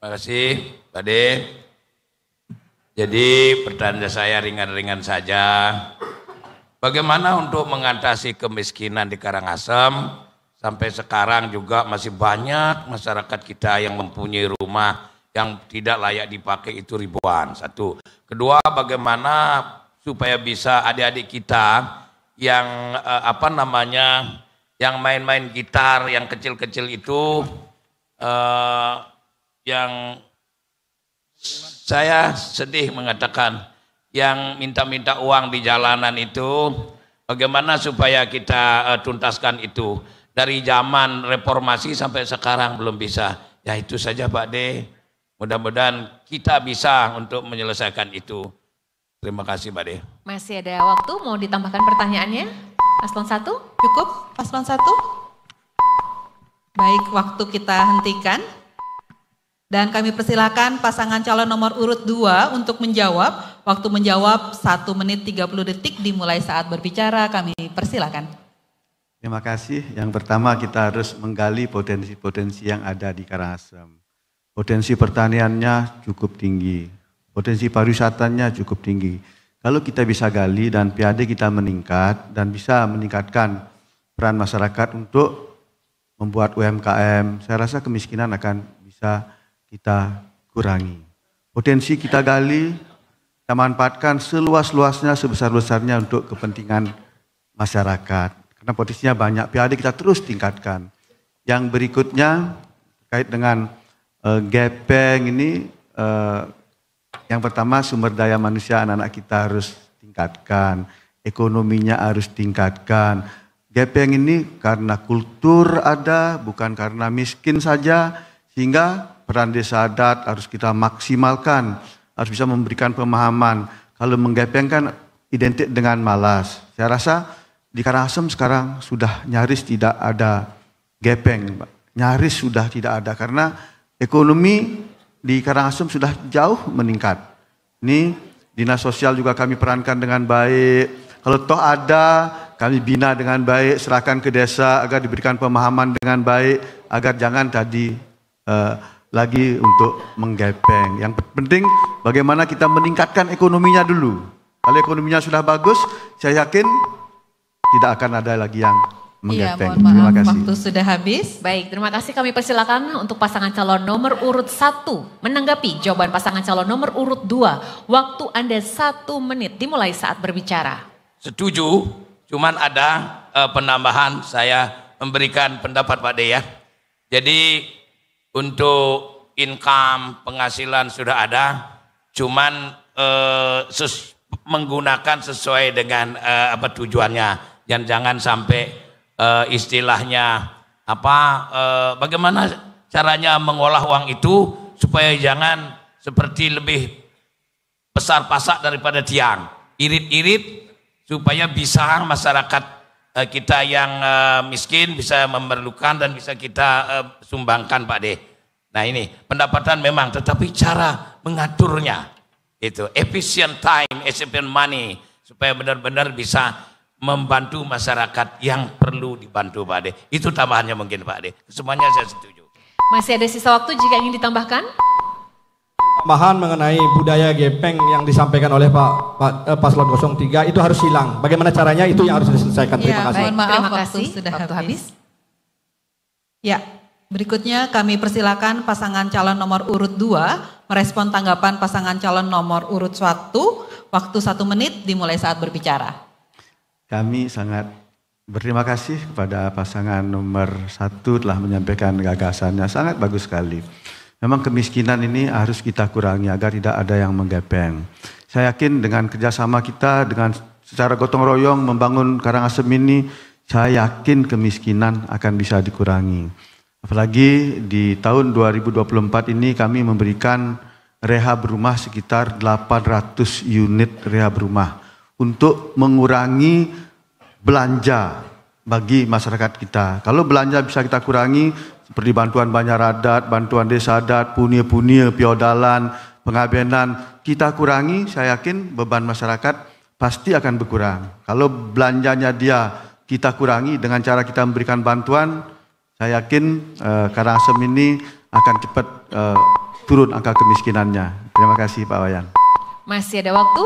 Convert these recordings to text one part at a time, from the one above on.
Terima kasih, Pak De. Jadi pertanyaan saya ringan-ringan saja. Bagaimana untuk mengatasi kemiskinan di Karangasem? Sampai sekarang juga masih banyak masyarakat kita yang mempunyai rumah yang tidak layak dipakai itu ribuan. Satu. Kedua, bagaimana supaya bisa adik-adik kita yang eh, apa namanya yang main-main gitar yang kecil-kecil itu eh, yang saya sedih mengatakan yang minta-minta uang di jalanan itu bagaimana supaya kita uh, tuntaskan itu dari zaman reformasi sampai sekarang belum bisa. Ya itu saja Pak De. Mudah-mudahan kita bisa untuk menyelesaikan itu. Terima kasih Pak De. Masih ada waktu mau ditambahkan pertanyaannya? Paslon satu? Cukup paslon satu? Baik, waktu kita hentikan. Dan kami persilakan pasangan calon nomor urut 2 untuk menjawab. Waktu menjawab 1 menit 30 detik dimulai saat berbicara. Kami persilakan. Terima kasih. Yang pertama kita harus menggali potensi-potensi yang ada di Karangasem. Potensi pertaniannya cukup tinggi. Potensi pariwisatanya cukup tinggi. Kalau kita bisa gali dan PAD kita meningkat dan bisa meningkatkan peran masyarakat untuk membuat UMKM, saya rasa kemiskinan akan bisa kita kurangi. Potensi kita gali, kita manfaatkan seluas-luasnya, sebesar-besarnya untuk kepentingan masyarakat. Karena potensinya banyak, PAD kita terus tingkatkan. Yang berikutnya, terkait dengan uh, gepeng ini, uh, yang pertama sumber daya manusia anak-anak kita harus tingkatkan, ekonominya harus tingkatkan. Gepeng ini karena kultur ada, bukan karena miskin saja, sehingga peran desa adat harus kita maksimalkan, harus bisa memberikan pemahaman. Kalau menggepengkan identik dengan malas. Saya rasa di Karangasem sekarang sudah nyaris tidak ada gepeng, nyaris sudah tidak ada karena ekonomi di Karangasem sudah jauh meningkat. Ini dinas sosial juga kami perankan dengan baik. Kalau toh ada, kami bina dengan baik, serahkan ke desa agar diberikan pemahaman dengan baik, agar jangan tadi uh, lagi untuk menggepeng. Yang penting bagaimana kita meningkatkan ekonominya dulu. Kalau ekonominya sudah bagus, saya yakin tidak akan ada lagi yang Iya, mohon maaf, terima kasih. waktu sudah habis. Baik, terima kasih kami persilakan untuk pasangan calon nomor urut satu menanggapi jawaban pasangan calon nomor urut dua. Waktu Anda satu menit dimulai saat berbicara. Setuju, cuman ada uh, penambahan saya memberikan pendapat Pak De ya. Jadi untuk income penghasilan sudah ada, cuman uh, ses menggunakan sesuai dengan uh, apa tujuannya. Dan jangan sampai uh, istilahnya apa bagaimana caranya mengolah uang itu supaya jangan seperti lebih besar pasak daripada tiang. Irit-irit supaya bisa masyarakat kita yang uh, miskin bisa memerlukan dan bisa kita uh, sumbangkan Pak De. Nah ini pendapatan memang, tetapi cara mengaturnya itu efficient time, efficient money supaya benar-benar bisa membantu masyarakat yang perlu dibantu Pak Ade. Itu tambahannya mungkin Pak Ade. Semuanya saya setuju. Masih ada sisa waktu jika ingin ditambahkan? Tambahan mengenai budaya gepeng yang disampaikan oleh Pak, Pak eh, Paslon 03 itu harus hilang. Bagaimana caranya itu yang harus diselesaikan. Terima ya, kasih. Mohon maaf, Terima kasih. Waktu sudah waktu habis. habis. Ya, Berikutnya kami persilakan pasangan calon nomor urut 2 merespon tanggapan pasangan calon nomor urut 1. Waktu satu menit dimulai saat berbicara. Kami sangat berterima kasih kepada pasangan nomor satu telah menyampaikan gagasannya. Sangat bagus sekali. Memang kemiskinan ini harus kita kurangi agar tidak ada yang menggepeng. Saya yakin dengan kerjasama kita, dengan secara gotong royong membangun Karangasem ini, saya yakin kemiskinan akan bisa dikurangi. Apalagi di tahun 2024 ini kami memberikan rehab rumah sekitar 800 unit rehab rumah untuk mengurangi belanja bagi masyarakat kita. Kalau belanja bisa kita kurangi seperti bantuan banyak adat, bantuan desa adat, punia-punia, piodalan, pengabenan, kita kurangi, saya yakin beban masyarakat pasti akan berkurang. Kalau belanjanya dia kita kurangi dengan cara kita memberikan bantuan, saya yakin uh, Karangasem ini akan cepat uh, turun angka kemiskinannya. Terima kasih Pak Wayan. Masih ada waktu?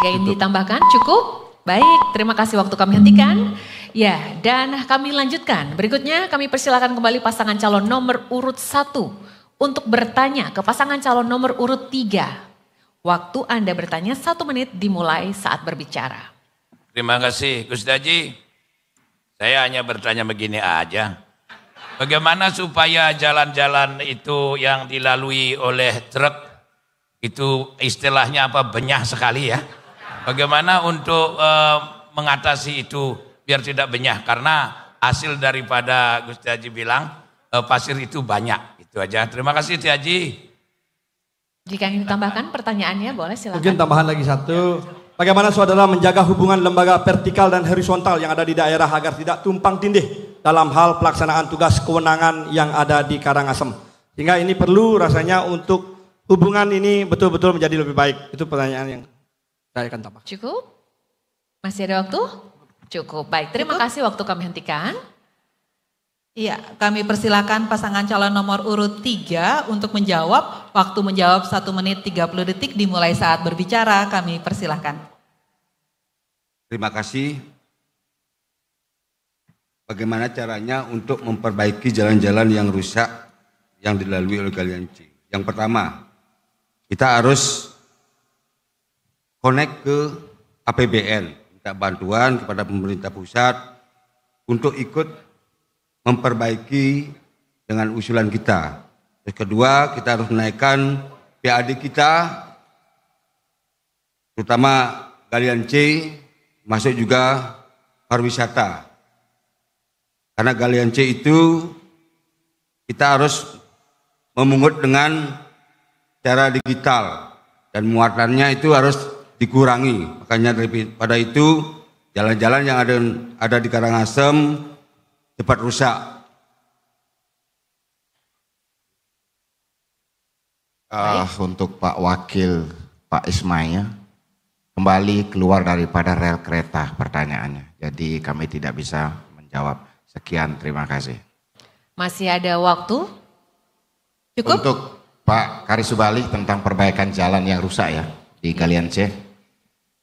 Jika ingin ditambahkan cukup? Baik, terima kasih waktu kami hentikan. Ya, dan kami lanjutkan. Berikutnya kami persilakan kembali pasangan calon nomor urut satu untuk bertanya ke pasangan calon nomor urut tiga. Waktu Anda bertanya satu menit dimulai saat berbicara. Terima kasih Gus Daji. Saya hanya bertanya begini aja. Bagaimana supaya jalan-jalan itu yang dilalui oleh truk itu istilahnya apa benyah sekali ya? Bagaimana untuk uh, mengatasi itu biar tidak benyah? Karena hasil daripada Gus Haji bilang uh, pasir itu banyak. Itu aja. Terima kasih Ti Haji. Jika ingin ditambahkan pertanyaannya boleh silakan. Mungkin tambahan lagi satu. Bagaimana saudara menjaga hubungan lembaga vertikal dan horizontal yang ada di daerah agar tidak tumpang tindih dalam hal pelaksanaan tugas kewenangan yang ada di Karangasem. Sehingga ini perlu rasanya untuk hubungan ini betul-betul menjadi lebih baik. Itu pertanyaan yang saya akan tambah. Cukup? Masih ada waktu? Cukup. Baik, terima Cukup? kasih waktu kami hentikan. Iya, kami persilakan pasangan calon nomor urut 3 untuk menjawab. Waktu menjawab 1 menit 30 detik dimulai saat berbicara. Kami persilahkan. Terima kasih. Bagaimana caranya untuk memperbaiki jalan-jalan yang rusak yang dilalui oleh kalian C? Yang pertama, kita harus connect ke APBN, minta bantuan kepada pemerintah pusat untuk ikut memperbaiki dengan usulan kita. Yang kedua, kita harus menaikkan PAD kita, terutama galian C, masuk juga pariwisata. Karena galian C itu kita harus memungut dengan cara digital dan muatannya itu harus dikurangi. Makanya pada itu jalan-jalan yang ada ada di Karangasem cepat rusak. Uh, untuk Pak Wakil Pak Ismail kembali keluar daripada rel kereta pertanyaannya. Jadi kami tidak bisa menjawab. Sekian, terima kasih. Masih ada waktu? Cukup? Untuk Pak Karisubali tentang perbaikan jalan yang rusak ya di Galian C.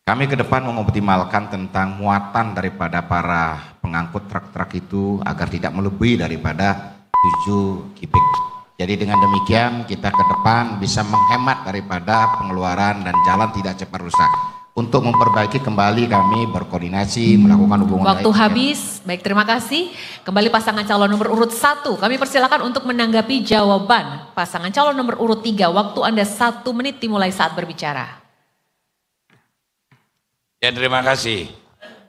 Kami ke depan mengoptimalkan tentang muatan daripada para pengangkut truk-truk itu agar tidak melebihi daripada 7 kubik. Jadi dengan demikian kita ke depan bisa menghemat daripada pengeluaran dan jalan tidak cepat rusak. Untuk memperbaiki kembali kami berkoordinasi melakukan hubungan Waktu baik. habis, baik terima kasih. Kembali pasangan calon nomor urut 1. Kami persilakan untuk menanggapi jawaban pasangan calon nomor urut 3. Waktu Anda satu menit dimulai saat berbicara. Ya terima kasih.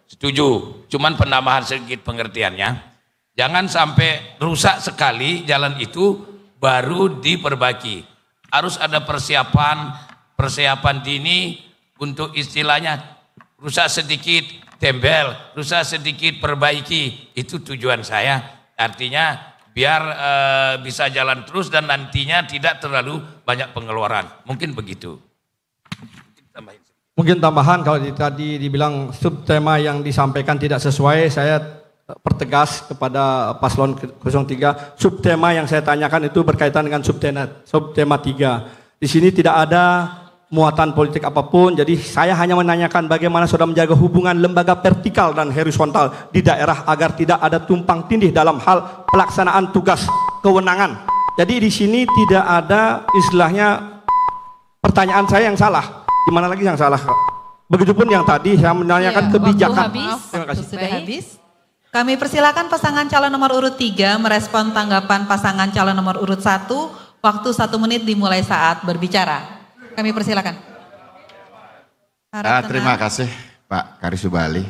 Setuju. Cuman penambahan sedikit pengertiannya. Jangan sampai rusak sekali jalan itu baru diperbaiki. Harus ada persiapan, persiapan dini untuk istilahnya rusak sedikit tembel, rusak sedikit perbaiki. Itu tujuan saya. Artinya biar e, bisa jalan terus dan nantinya tidak terlalu banyak pengeluaran. Mungkin begitu. Mungkin tambahan kalau tadi dibilang subtema yang disampaikan tidak sesuai, saya pertegas kepada paslon 03, subtema yang saya tanyakan itu berkaitan dengan subtema, subtema 3. Di sini tidak ada muatan politik apa pun, jadi saya hanya menanyakan bagaimana saudara menjaga hubungan lembaga vertikal dan horizontal di daerah agar tidak ada tumpang tindih dalam hal pelaksanaan tugas kewenangan. Jadi di sini tidak ada istilahnya pertanyaan saya yang salah di mana lagi yang salah? Begitupun yang tadi saya menanyakan ya, kebijakan. Waktu habis, Terima kasih. Sudah habis. Kami persilakan pasangan calon nomor urut 3 merespon tanggapan pasangan calon nomor urut 1. Waktu satu menit dimulai saat berbicara. Kami persilakan. Uh, terima kasih Pak Karisubali.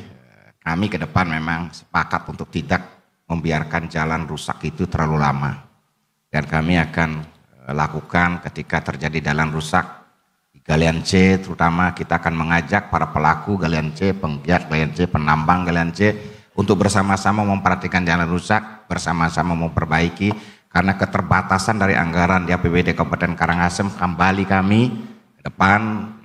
Kami ke depan memang sepakat untuk tidak membiarkan jalan rusak itu terlalu lama. Dan kami akan eh, lakukan ketika terjadi jalan rusak Galian C terutama kita akan mengajak para pelaku Galian C, penggiat Galian C, penambang Galian C untuk bersama-sama memperhatikan jalan rusak, bersama-sama memperbaiki karena keterbatasan dari anggaran di APBD Kabupaten Karangasem kembali kami ke depan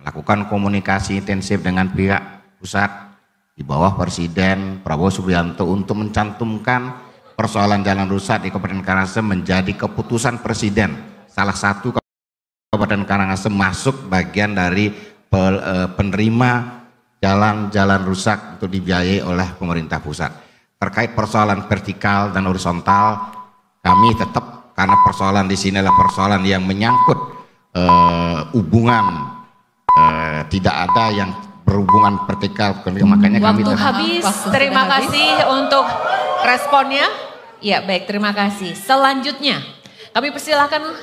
lakukan komunikasi intensif dengan pihak pusat. Di bawah Presiden Prabowo Subianto untuk mencantumkan persoalan jalan rusak di Kabupaten Karangasem menjadi keputusan Presiden salah satu Kabupaten Karangasem masuk bagian dari eh, penerima jalan-jalan rusak untuk dibiayai oleh pemerintah pusat. Terkait persoalan vertikal dan horizontal, kami tetap karena persoalan di sini adalah persoalan yang menyangkut uh, hubungan uh, tidak ada yang berhubungan vertikal. Makanya kami waktu habis terima kasih untuk responnya. Ya baik terima kasih. Selanjutnya kami persilahkan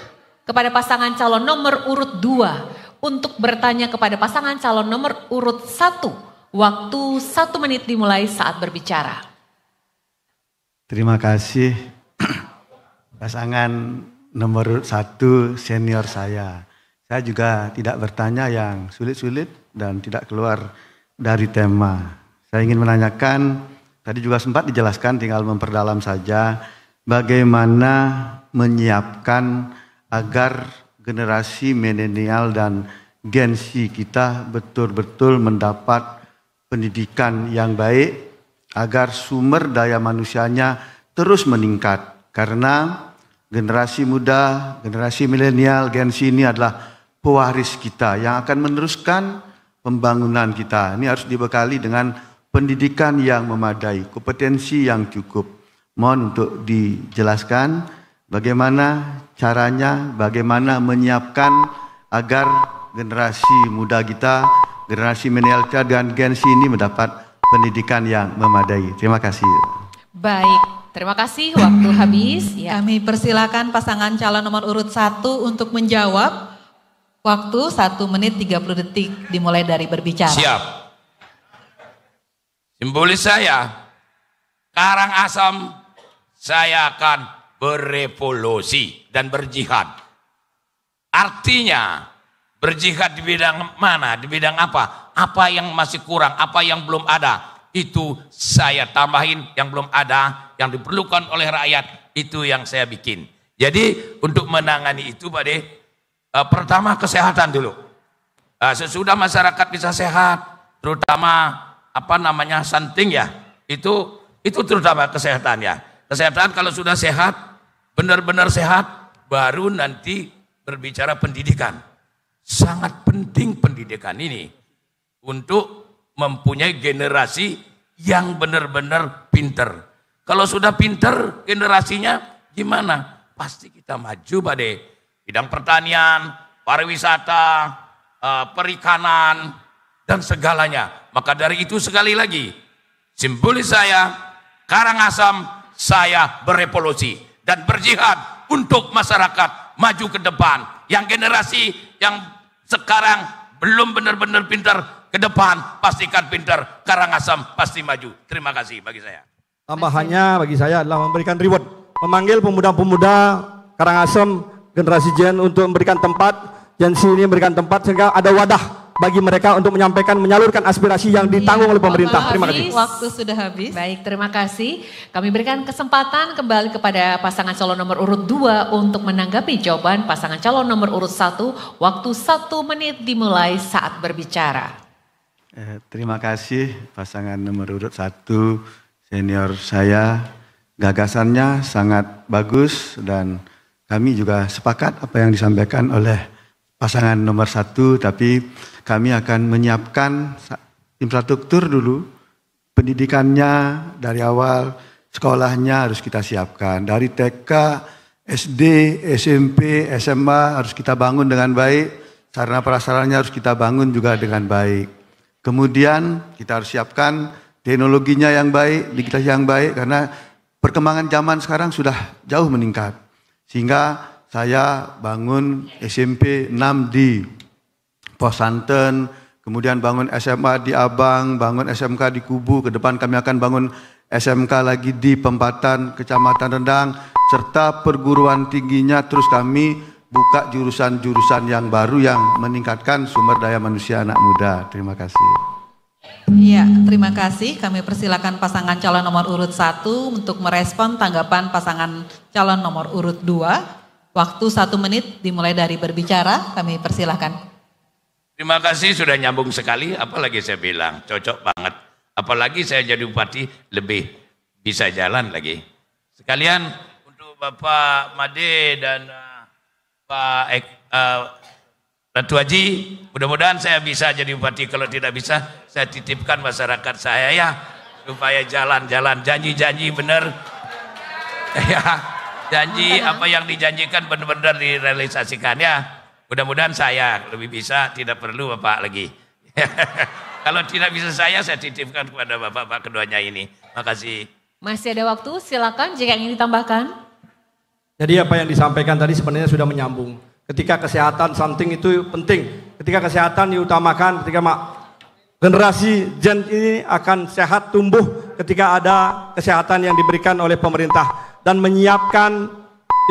kepada pasangan calon nomor urut 2 untuk bertanya kepada pasangan calon nomor urut 1 waktu satu menit dimulai saat berbicara terima kasih pasangan nomor satu senior saya. Saya juga tidak bertanya yang sulit-sulit dan tidak keluar dari tema. Saya ingin menanyakan, tadi juga sempat dijelaskan, tinggal memperdalam saja, bagaimana menyiapkan agar generasi milenial dan Gen Z kita betul-betul mendapat pendidikan yang baik agar sumber daya manusianya terus meningkat karena generasi muda, generasi milenial, Gen Z ini adalah pewaris kita yang akan meneruskan pembangunan kita. Ini harus dibekali dengan pendidikan yang memadai, kompetensi yang cukup. Mohon untuk dijelaskan bagaimana caranya, bagaimana menyiapkan agar generasi muda kita, generasi milenial dan Gen Z ini mendapat pendidikan yang memadai. Terima kasih. Baik, Terima kasih, waktu habis. Ya. Kami persilakan pasangan calon nomor urut satu untuk menjawab. Waktu satu menit 30 detik dimulai dari berbicara. Siap. Simbolis saya, Karang Asam, saya akan berevolusi dan berjihad. Artinya, berjihad di bidang mana? Di bidang apa? Apa yang masih kurang? Apa yang belum ada? itu saya tambahin yang belum ada, yang diperlukan oleh rakyat, itu yang saya bikin. Jadi untuk menangani itu Pak De, uh, pertama kesehatan dulu. Uh, sesudah masyarakat bisa sehat, terutama apa namanya stunting ya, itu itu terutama kesehatan ya. Kesehatan kalau sudah sehat, benar-benar sehat, baru nanti berbicara pendidikan. Sangat penting pendidikan ini untuk mempunyai generasi yang benar-benar pinter. Kalau sudah pinter generasinya gimana? Pasti kita maju pada bidang pertanian, pariwisata, eh, perikanan, dan segalanya. Maka dari itu sekali lagi, simbolis saya, Karangasem, saya berevolusi dan berjihad untuk masyarakat maju ke depan. Yang generasi yang sekarang belum benar-benar pintar ke depan pastikan pintar, Karangasem pasti maju. Terima kasih bagi saya. Tambahannya bagi saya adalah memberikan reward. Memanggil pemuda-pemuda Karangasem generasi Gen untuk memberikan tempat, Gen ini memberikan tempat sehingga ada wadah bagi mereka untuk menyampaikan menyalurkan aspirasi yang ditanggung oleh pemerintah. Terima kasih. Waktu sudah habis. Baik, terima kasih. Kami berikan kesempatan kembali kepada pasangan calon nomor urut 2 untuk menanggapi jawaban pasangan calon nomor urut 1. Waktu satu menit dimulai saat berbicara. Eh, terima kasih pasangan nomor urut 1 senior saya. Gagasannya sangat bagus dan kami juga sepakat apa yang disampaikan oleh pasangan nomor satu, tapi kami akan menyiapkan infrastruktur dulu, pendidikannya dari awal, sekolahnya harus kita siapkan. Dari TK, SD, SMP, SMA harus kita bangun dengan baik, sarana prasarannya harus kita bangun juga dengan baik. Kemudian kita harus siapkan teknologinya yang baik, digitalisasi yang baik, karena perkembangan zaman sekarang sudah jauh meningkat. Sehingga saya bangun SMP 6 di Pos Santen, kemudian bangun SMA di Abang, bangun SMK di Kubu, ke depan kami akan bangun SMK lagi di Pempatan, Kecamatan Rendang, serta perguruan tingginya terus kami buka jurusan-jurusan yang baru yang meningkatkan sumber daya manusia anak muda. Terima kasih. Iya, terima kasih. Kami persilakan pasangan calon nomor urut 1 untuk merespon tanggapan pasangan calon nomor urut 2. Waktu satu menit dimulai dari berbicara, kami persilakan. Terima kasih sudah nyambung sekali, apalagi saya bilang, cocok banget. Apalagi saya jadi bupati lebih bisa jalan lagi. Sekalian untuk Bapak Made dan uh, Pak Ek, uh, Ratu Haji, mudah-mudahan saya bisa jadi bupati. Kalau tidak bisa, saya titipkan masyarakat saya ya. Supaya jalan-jalan, janji-janji benar. Ya, janji apa yang dijanjikan benar-benar direalisasikan ya. Mudah-mudahan saya lebih bisa, tidak perlu Bapak lagi. Kalau tidak bisa saya, saya titipkan kepada Bapak-Bapak keduanya ini. Makasih. Masih ada waktu, silakan jika ingin ditambahkan. Jadi apa yang disampaikan tadi sebenarnya sudah menyambung. Ketika kesehatan something itu penting. Ketika kesehatan diutamakan, ketika mak generasi gen ini akan sehat tumbuh ketika ada kesehatan yang diberikan oleh pemerintah dan menyiapkan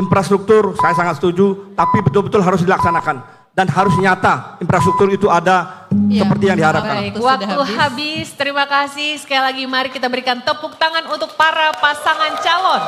infrastruktur saya sangat setuju tapi betul-betul harus dilaksanakan dan harus nyata infrastruktur itu ada ya, seperti yang diharapkan. Baik, waktu habis. habis. Terima kasih sekali lagi. Mari kita berikan tepuk tangan untuk para pasangan calon.